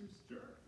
monsters? Sure.